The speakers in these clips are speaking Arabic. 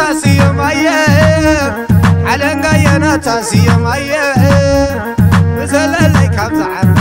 نتاسي مايا على قايا نتاسي مايا مثل اللي كم زعم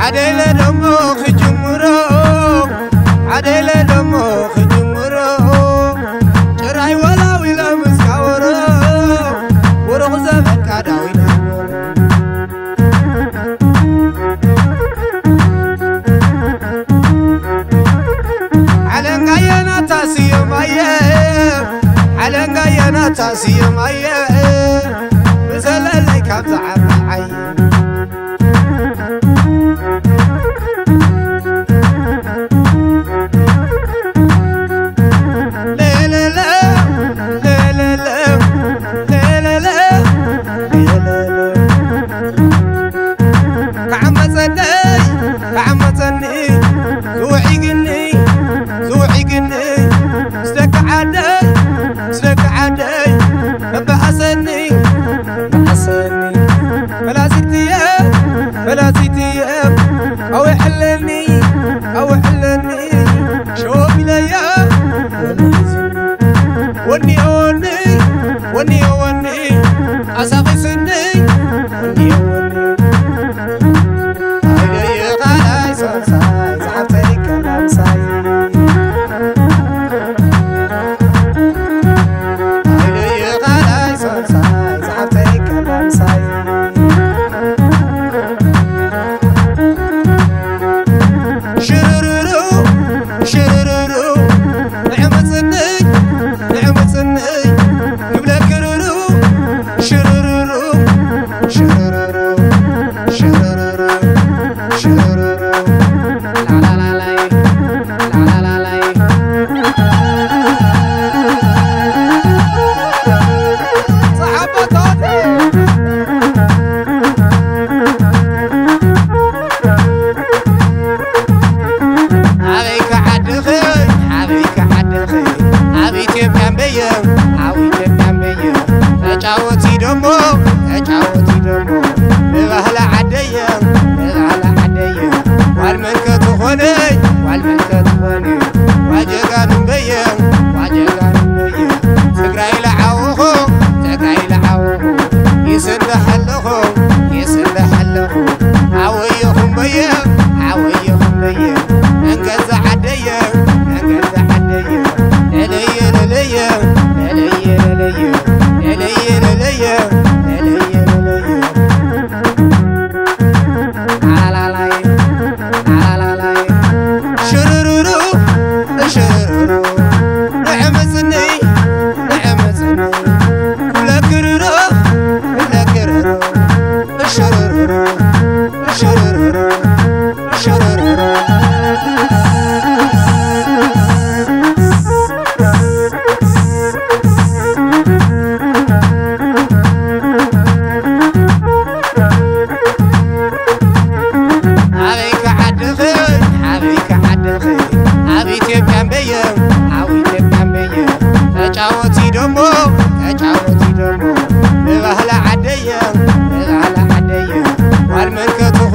عدل دمو خجمرو عدل ታስዮም ኣየ ምዘለለይ ካብ ዝዓቢ ዓይ Oni, oh, Oni. dedica, a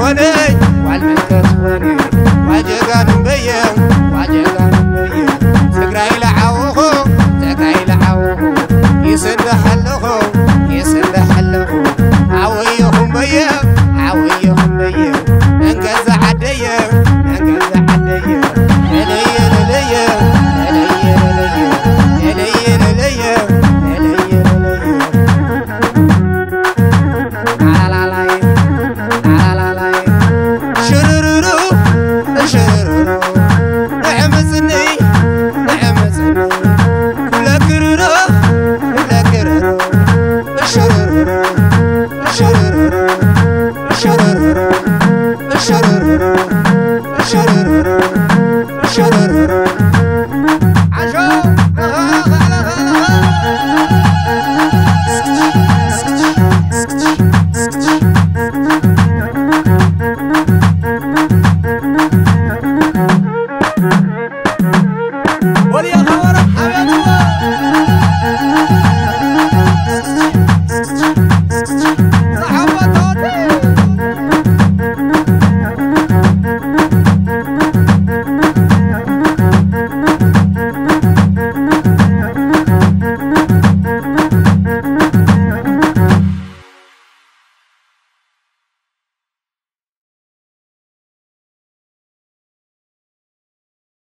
하네